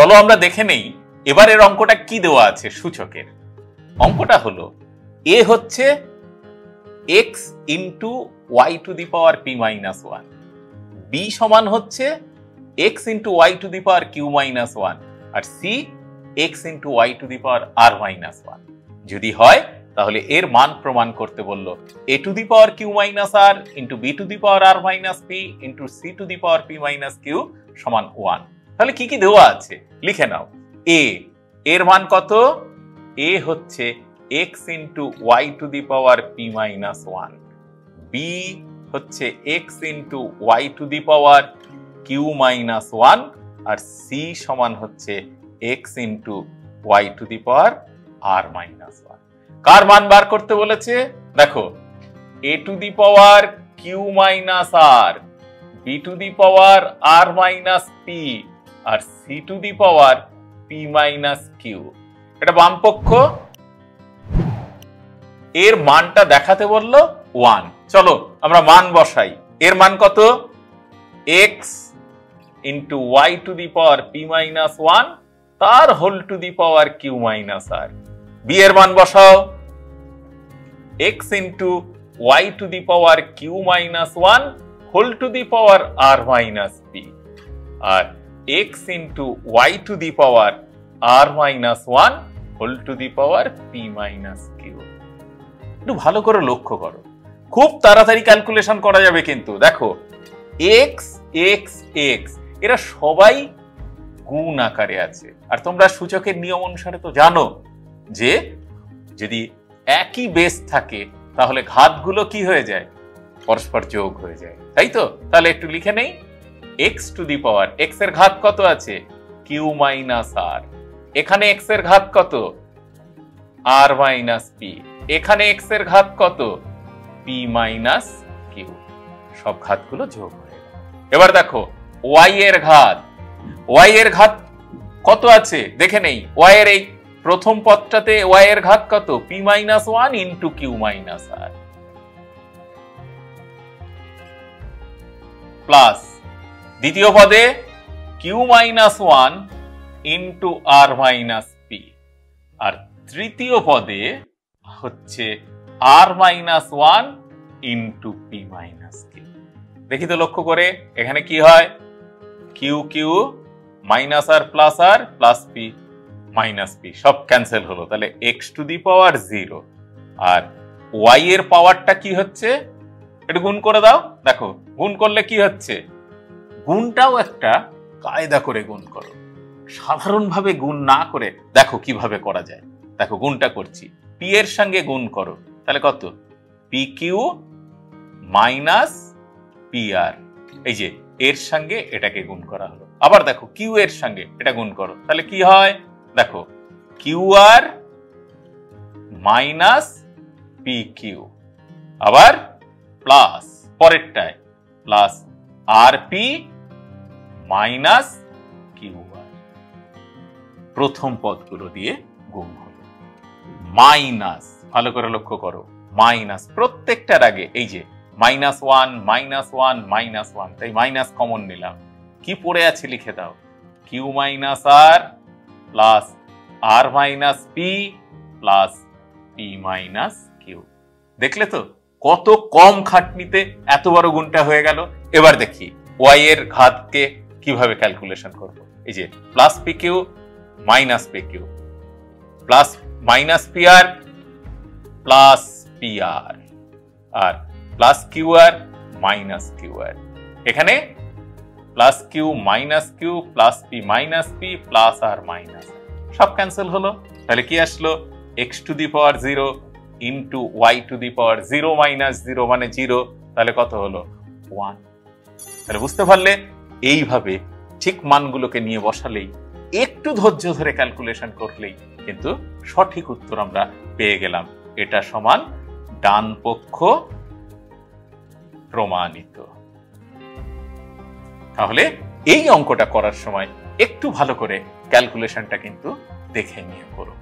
চলো আমরা দেখে নেই, এবারের অঙ্কটা কি দেওয়া আছে সূচকের? অঙ্কটা হলো, এ হচ্ছে X into Y to the power P minus one B সমান হচ্ছে X into Y to the power Q minus one R C X into Y to the power R minus one যদি হয়, তাহলে এর মান প্রমাণ করতে বলল A to the power Q minus R into B to the power R minus P into C to the power P minus Q সমান one তাহলে কি কি দেওয়া আছে? লিখে নাও। এ এর মান কত? এ হচ্ছে X into Y to the power P minus one B হচ্ছে X into Y to the power Q minus one R C সমান হচ্ছে X into Y to the power R minus one কার মান বার করতে বলেছে? দেখো A to the power Q minus R B to the power R minus P R C to the power P minus Q এটা বামপক্ষ। এর মানটা দেখাতে বলল ওয়ান চলো, আমরা মান বসাই। এর মান কত? X into Y to the power P minus one তার whole to the power Q minus R B এর মান বসাও। X into Y to the power Q minus one whole to the power R minus P R X into Y to the power R minus one whole to the power P minus Q একটু ভালো করে লক্ষ্য করো। খুব তাড়াতাড়ি calculation করা যাবে কিন্তু। দেখো এক্স এক্স এক্স এরা সবাই গুণ আকারে আছে। আর তোমরা সূচকের নিয়ম অনুসারে তো জানো যে যদি একই বেস থাকে, তাহলে ঘাতগুলো কি হয়ে যায়? পরস্পর যোগ হয়ে যায়। তাই তো? তাহলে একটু লিখে নেই। এক্স টু দি পাওয়ার এক্সের ঘাত কত আছে? কিউ মাইনাস আর এখানে এক্সের ঘাত কত? আর মাইনাস পি এখানে এক্সের ঘাত কত? পি মাইনাস কিউ সব ঘাতগুলো যোগ হয়ে গেল। এবার দেখো ওয়াই এর ঘাত। ওয়াই এর ঘাত কত আছে? দেখে নেই। ওয়াই এর এই প্রথম পদটাতে ওয়াই এর ঘাত কত? P minus one into Q minus R plus দ্বিতীয় পদে Q minus one into R minus P আর তৃতীয় পদে হচ্ছে R minus one into P minus Q দেখি তো লক্ষ্য করে, এখানে কি হয়? Q Q minus R plus R plus P minus P সব ক্যান্সেল হলো। তাহলে X to the power zero R Y এর পাওয়ারটা কি হচ্ছে? একটু গুণ করে দাও। দেখো, গুণ করলে কি হচ্ছে? গুণটাও একটা কায়দা করে গুণ করো। সাধারণভাবে গুণ না করে দেখো কীভাবে করা যায়। দেখো গুণটা করছি। পি এর সঙ্গে গুণ করো। তাহলে কত? P Q minus P R এই যে, এর সঙ্গে এটাকে গুণ করা হলো। আবার দেখো কিউ এর সঙ্গে এটা গুণ করো। তাহলে কি হয়? দেখো Q R minus P Q আবার plus পরেরটায় plus R P minus Q R প্রথম পদগুলো দিয়ে গুণ হলো। মাইনাস ভালো করে লক্ষ্য করো। মাইনাস প্রত্যেকটার আগে, এই যে minus one minus one minus one তাই মাইনাস কমন নিলাম। কি পড়ে আছে লিখে দাও। Q minus R plus R minus P plus P minus Q দেখলে তো? কত কম খাটনিতে এত বড় গুণটা হয়ে গেল? এবার দেখি ওয়াই এর ঘাতকে কীভাবে ক্যালকুলেশন করব? এই যে plus P Q minus P Q plus minus P R plus P R আর plus Q R minus Q R এখানে plus Q minus Q plus P minus P plus R minus সব cancel হলো। তাহলে কি আসলো? X to the power zero into Y to the power zero minus zero মানে zero তাহলে কত হলো? ওয়ান তাহলে বুঝতে পারলে এইভাবে ঠিক মানগুলোকে নিয়ে বসালেই, একটু ধৈর্য ধরে ক্যালকুলেশন করলেই কিন্তু সঠিক উত্তর আমরা পেয়ে গেলাম। এটা সমান ডান পক্ষ প্রমাণিত। তাহলে এই অঙ্কটা করার সময় একটু ভালো করে ক্যালকুলেশনটা কিন্তু দেখে নিয়ে করো।